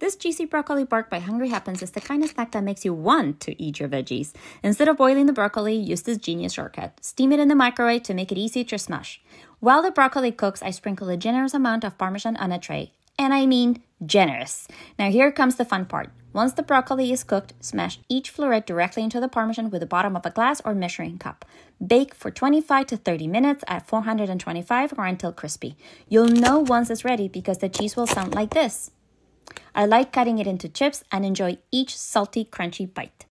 This juicy broccoli bark by Hungry Happens is the kind of snack that makes you want to eat your veggies. Instead of boiling the broccoli, use this genius shortcut. Steam it in the microwave to make it easy to smash. While the broccoli cooks, I sprinkle a generous amount of Parmesan on a tray. And I mean generous. Now here comes the fun part. Once the broccoli is cooked, smash each floret directly into the Parmesan with the bottom of a glass or measuring cup. Bake for 25 to 30 minutes at 425 or until crispy. You'll know once it's ready because the cheese will sound like this. I like cutting it into chips and enjoy each salty, crunchy bite.